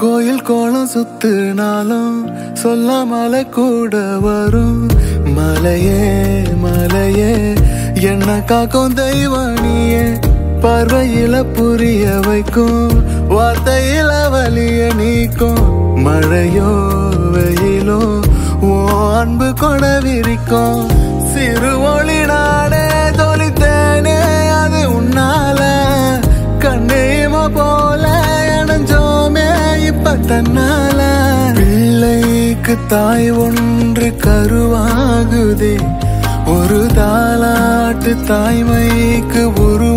கோயில் கோலம் சுத்துனாலும் சொல்லாமல கூட வரும். மலையே மலையே என்ன காக்கும் தெய்வானியே. பார்வையில புரிய வைக்கும் வார்த்தையில வலிய நீக்கும். மழையோ வெயிலோ ஓ அன்பு கொட விரிக்கும். சிறுவோ தன்னால பிள்ளைக்கு தாய் ஒன்று கருவாகுதே. ஒரு தாலாட்டு தாய்மைக்கு ஒரு